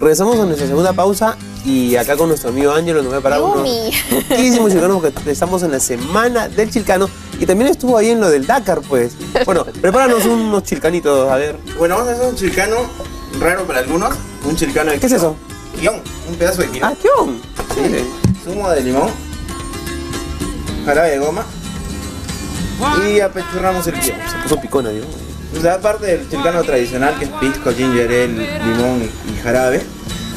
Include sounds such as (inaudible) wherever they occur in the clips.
regresamos a nuestra segunda pausa y acá con nuestro amigo Ángelo nos va a parar unos Yumi. riquísimos chilcanos porque estamos en la semana del chilcano y también estuvo ahí en lo del Dakar, pues. Bueno, prepáranos unos chilcanitos, a ver. Bueno, vamos a hacer un chilcano raro para algunos. Un chilcano de ¿Qué es eso? Guión, un pedazo de guion. Ah, ¿qué on? Sí. Zumo de limón. Jarabe de goma. Y apechurramos el guion. Se puso picona, digo. O sea, aparte del chilcano tradicional que es pisco, ginger ale, limón y jarabe,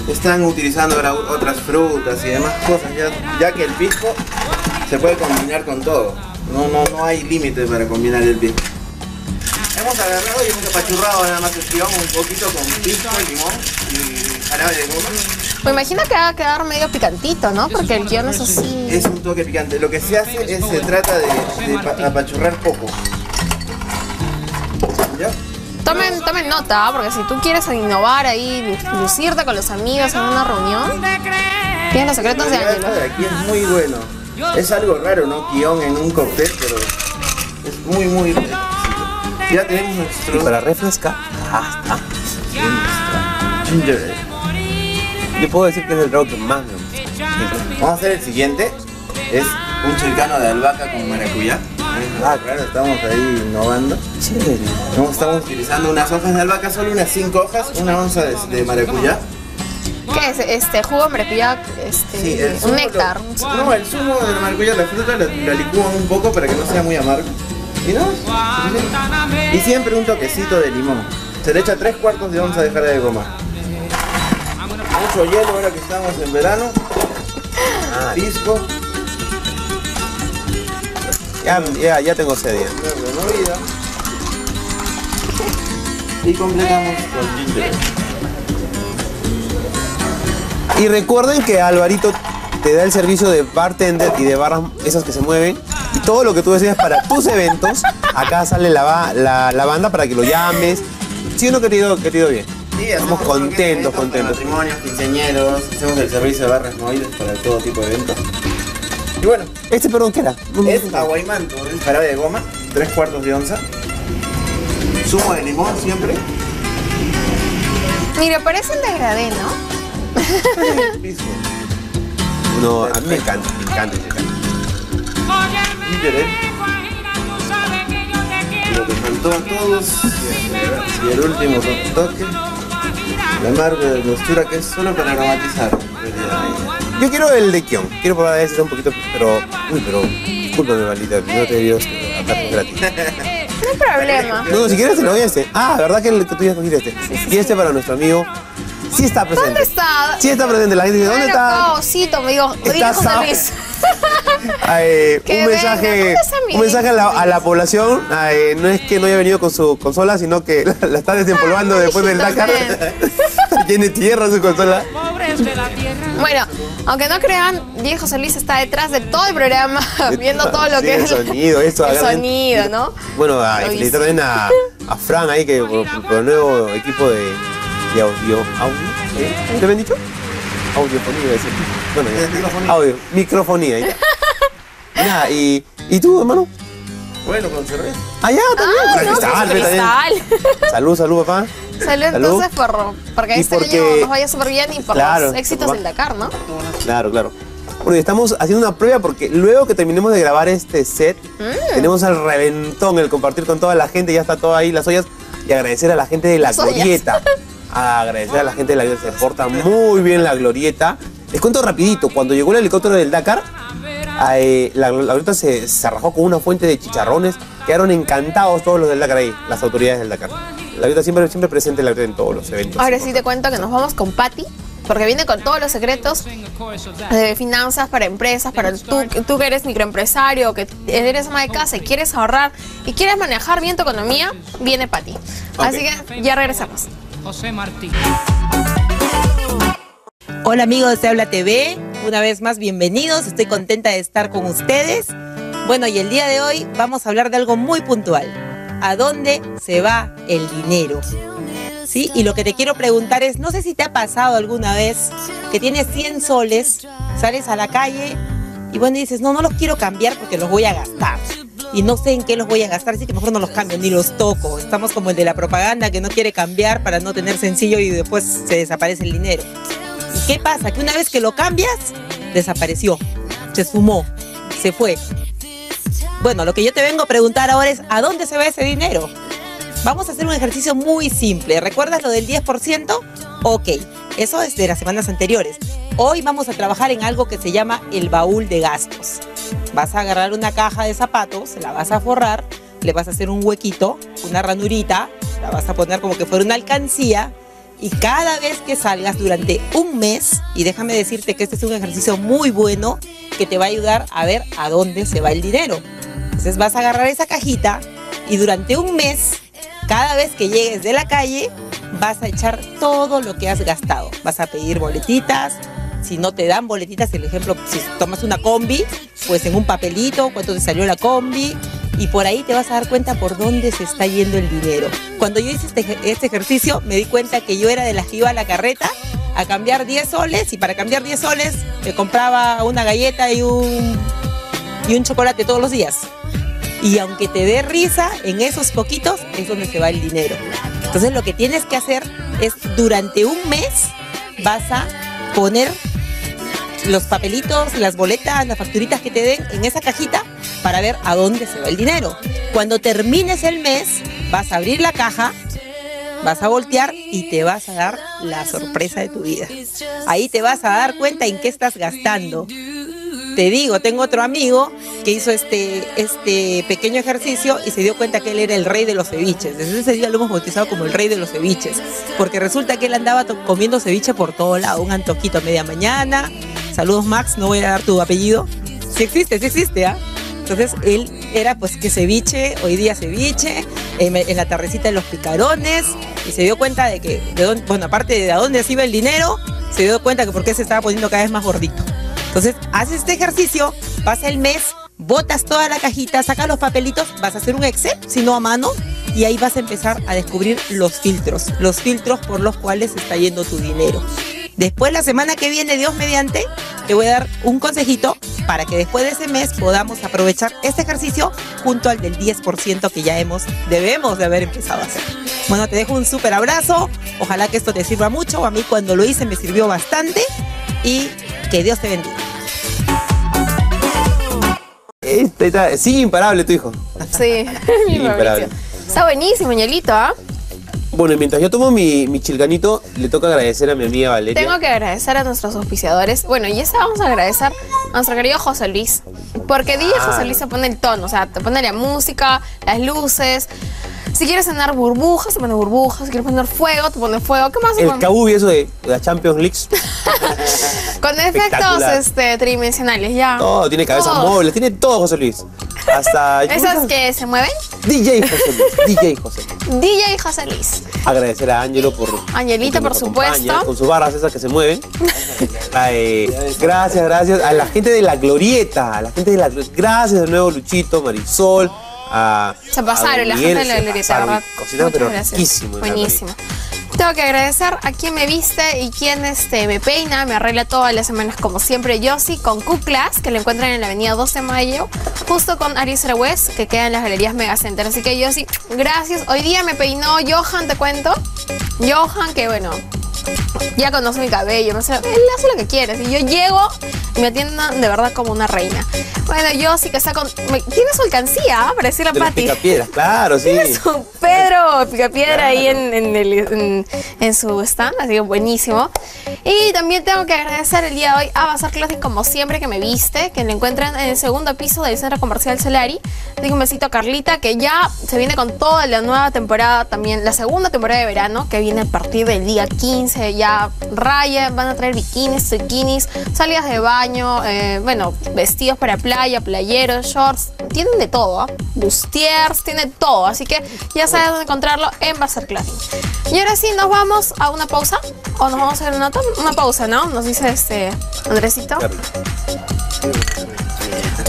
están utilizando ahora otras frutas y demás cosas, ya, ya que el pisco se puede combinar con todo. No, no, no hay límite para combinar el pisco. Hemos agarrado y hemos apachurrado nada más el guion un poquito con pisco, limón y jarabe de goma. Me imagino que va a quedar medio picantito, ¿no? Porque el guion es así. Es un toque picante. Lo que se hace es se trata de, de pa- apachurrar poco. ¿Ya? Tomen, tomen nota, ¿ah? porque si tú quieres innovar ahí, lu- lucirte con los amigos en una reunión, tienes los secretos de Ángelo. aquí es muy bueno. Es algo raro, ¿no? Guión en un cóctel, pero es muy, muy exquisito. Ya tenemos Y nuestro para refrescar, ah, está. ginger. Yo puedo decir que es el trago que más me gusta. Vamos a hacer el siguiente. Es un chilcano de albahaca con maracuyá. Algo raro, estamos ahí innovando. No, estamos utilizando unas hojas de albahaca, solo unas 5 hojas, una onza de, de maracuyá. ¿Qué es? Este, jugo maracuyá, este, Sí, el un néctar. lo- no, el zumo de la maracuyá, la fruta, la, la licúan un poco para que no sea muy amargo. ¿Y no? Y siempre un toquecito de limón. Se le echa 3 cuartos de onza de jarabe de goma. Mucho hielo ahora que estamos en verano. (laughs) Ah, Pisco. Ya, ya, ya tengo sed ya. Y completamos con ginger ale. Y recuerden que Alvarito te da el servicio de bartender y de barras esas que se mueven. Y todo lo que tú decidas para tus eventos, acá sale la, la, la banda para que lo llames. ¿Sí o no, querido, querido bien? Sí, Estamos que contentos, contentos. Matrimonios, quinceañeros, hacemos el servicio de barras móviles para todo tipo de eventos. Y bueno, Este, perdón, ¿qué era? Es aguaymanto, es jarabe de goma, 3 cuartos de onza. Zumo de limón siempre. Mira, parece un degradé, ¿no? (laughs) No, a mí me encanta, me encanta. Lo que faltó a todos. Y el último toque. La amargo de dulzura que es solo para aromatizar. Yo quiero el de Kion. Quiero probar ese está un poquito, pero. Uy, pero. Discúlpame, maldita. No te dio hablar gratis. No hay problema. No, si quieres te lo doy a este. Ah, ¿verdad que, el que tú ya escogiste este? Y este para nuestro amigo. Sí está presente. ¿Dónde está? Sí está presente. La gente dice, ¿dónde está? Osito, me digo, Está José Luis. (laughs) (laughs) Un mensaje, ¿dónde está mi un mensaje a la, a la población. no es que no haya venido con su consola, sino que la, (laughs) la está desempolvando después del Dakar. Tiene tierra su consola. Bueno, aunque no crean, Diego José Luis está detrás de todo el programa, (laughs) viendo todo lo Sí, que el es sonido, eso, el sonido, ¿no? Bueno, a, felicitar también a, a Fran ahí que por, por el nuevo equipo de, de audio. ¿Audio? ¿Eh? ¿Te habían dicho? Audiofonía, decir. Bueno, ya. Microfonía. Audio, microfonía. ya. Y nada, y, ¿y tú, hermano? Bueno, con cerveza. Allá también. Ah, no, cristal, cristal. Salud, salud, papá. Salud. entonces por, porque este porque- año nos vaya súper bien y por Claro, los éxitos del Dakar, ¿no? Claro, claro. Bueno, y estamos haciendo una prueba porque luego que terminemos de grabar este set, Mm. tenemos el reventón, el compartir con toda la gente, ya está todo ahí, las ollas, y agradecer a la gente de la Las ollas. glorieta. (laughs) agradecer a la gente de la glorieta, se porta muy bien la glorieta. Les cuento rapidito, cuando llegó el helicóptero del Dakar, eh, la, la glorieta se, se arrajó con una fuente de chicharrones, quedaron encantados todos los del Dakar ahí, las autoridades del Dakar. La glorieta siempre, siempre presente en la glorieta en todos los eventos. Ahora sí te cuento que nos vamos con Patty, porque viene con todos los secretos de finanzas para empresas, para tú, tú que eres microempresario, que eres ama de casa y quieres ahorrar y quieres manejar bien tu economía, viene Patty. Así que ya regresamos. José Martí. Hola amigos de Habla TV, una vez más bienvenidos, estoy contenta de estar con ustedes. Bueno, y el día de hoy vamos a hablar de algo muy puntual. ¿A dónde se va el dinero? ¿Sí? Y lo que te quiero preguntar es, no sé si te ha pasado alguna vez que tienes 100 soles, sales a la calle y bueno, dices, no, no los quiero cambiar porque los voy a gastar. y no sé en qué los voy a gastar, así que mejor no los cambio ni los toco. Estamos como el de la propaganda que no quiere cambiar para no tener sencillo y después se desaparece el dinero. ¿Y qué pasa? Que una vez que lo cambias, desapareció, se sumó, se fue. Bueno, lo que yo te vengo a preguntar ahora es, ¿a dónde se va ese dinero? Vamos a hacer un ejercicio muy simple. ¿Recuerdas lo del 10%? Ok, eso es de las semanas anteriores. Hoy vamos a trabajar en algo que se llama el baúl de gastos. Vas a agarrar una caja de zapatos, la vas a forrar, le vas a hacer un huequito, una ranurita, la vas a poner como que fuera una alcancía y cada vez que salgas durante un mes, y déjame decirte que este es un ejercicio muy bueno que te va a ayudar a ver a dónde se va el dinero. Entonces vas a agarrar esa cajita y durante un mes, cada vez que llegues de la calle, vas a echar todo lo que has gastado. Vas a pedir boletitas. Si no te dan boletitas, el ejemplo, si tomas una combi, pues en un papelito, cuánto te salió la combi, y por ahí te vas a dar cuenta por dónde se está yendo el dinero. Cuando yo hice este, este ejercicio, me di cuenta que yo era de las que a la carreta a cambiar 10 soles, y para cambiar 10 soles me compraba una galleta y un, y un chocolate todos los días. Y aunque te dé risa, en esos poquitos es donde se va el dinero. Entonces lo que tienes que hacer es durante un mes vas a poner los papelitos, las boletas, las facturitas que te den en esa cajita para ver a dónde se va el dinero. Cuando termines el mes, vas a abrir la caja, vas a voltear y te vas a dar la sorpresa de tu vida. Ahí te vas a dar cuenta en qué estás gastando. Te digo, tengo otro amigo que hizo este, este pequeño ejercicio y se dio cuenta que él era el rey de los ceviches. Desde ese día lo hemos bautizado como el rey de los ceviches. Porque resulta que él andaba comiendo ceviche por todo lado, un antojito a media mañana. Saludos Max, no voy a dar tu apellido. Sí existe, sí existe, ¿ah? Entonces él era pues que ceviche, hoy día ceviche, en, en, la tardecita de los picarones, y se dio cuenta de que, de bueno, aparte de a dónde se iba el dinero, se dio cuenta que por qué se estaba poniendo cada vez más gordito. Entonces, haces este ejercicio, pasa el mes, botas toda la cajita, sacas los papelitos, vas a hacer un Excel, si no a mano, y ahí vas a empezar a descubrir los filtros, los filtros por los cuales está yendo tu dinero. Después, la semana que viene, Dios mediante, te voy a dar un consejito para que después de ese mes podamos aprovechar este ejercicio junto al del 10% que ya hemos, debemos de haber empezado a hacer. Bueno, te dejo un súper abrazo, ojalá que esto te sirva mucho, a mí cuando lo hice me sirvió bastante y que Dios te bendiga. Este está, sí, imparable tu hijo. Sí, (laughs) (laughs) imparable. Está buenísimo, ñelito, ¿ah? Bueno, y mientras yo tomo mi, mi chilganito, le toca agradecer a mi amiga Valeria. Tengo que agradecer a nuestros auspiciadores. Bueno, y esta vamos a agradecer a nuestro querido José Luis. Porque DJ Ah. José Luis se pone el tono, o sea, te pone la música, las luces. Si quieres tener burbujas, te pone burbujas. Si quieres poner fuego, te pone fuego. ¿Qué más? El pone? Kabubi, eso de la Champions League. (laughs) Con efectos este, tridimensionales, ya. Todo, tiene cabezas Todo. móviles, tiene todo José Luis. Hasta. (laughs) Esas que se mueven. DJ José Luis. DJ José Luis. DJ José Luis. Agradecer a Ángelo por. Angelita, por supuesto. Con sus barras esas que se mueven. (laughs) Ay, gracias, gracias. A la gente de la Glorieta. A la gente de la Gracias de nuevo, Luchito, Marisol. A, Se pasaron, a la gente de la glorieta. ¿verdad? Cocinaron, pero gracias. riquísimo. Buenísimo. Tengo que agradecer a quien me viste y quien este, me peina, me arregla todas las semanas, como siempre, Yossi con Q-Class, que lo encuentran en la avenida 12 de mayo, justo con Aris West, que queda en las galerías Mega Center. Así que Yossi, gracias. Hoy día me peinó Johan, te cuento. Johan, que bueno, ya conoce mi cabello, no sé, él hace lo que quiere. Si yo llego y me atiendan de verdad como una reina. Bueno, yo sí que está con. me- tiene su alcancía, ¿ah? para decirle a De Pati. picapiedras, claro, sí. Tiene su Pedro Picapiedra ahí en, en el- en- en su stand, así que buenísimo. Y también tengo que agradecer el día de hoy a Bazar Clothing, como siempre, que me viste, que lo encuentran en el segundo piso del Centro Comercial Solari. Digo un besito a Carlita, que ya se viene con toda la nueva temporada, también la segunda temporada de verano, que viene a partir del día 15. Ya raya, van a traer bikinis, bikinis, salidas de baño, eh, bueno, vestidos para playa, playeros, shorts, tienen de todo, ¿ah? bustiers, tienen todo. Así que ya sabes dónde encontrarlo en Clothing. Y ahora sí, nos vamos a una pausa. O nos vamos a hacer una, una pausa, ¿no? Nos dice este Andresito.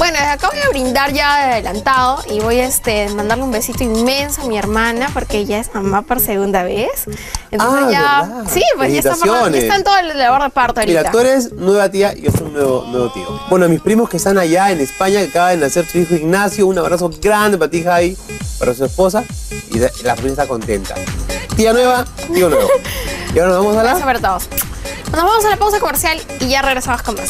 Bueno, desde acá voy a brindar ya de adelantado y voy a este, mandarle un besito inmenso a mi hermana porque ella es mamá por segunda vez. Entonces Ah, ya. ¿verdad? Sí, pues ya está, mamá, ya está en todo el labor de parto ahorita. Mira, tú eres nueva tía y yo soy un nuevo, nuevo tío. Bueno, a mis primos que están allá en España, que acaba de nacer su hijo Ignacio, un abrazo grande para ti, Javi, para su esposa, y de- la familia está contenta. Tía nueva, tío nuevo. (laughs) Y ahora nos vamos a Gracias la... para todos. Nos vamos a la pausa comercial y ya regresamos con más.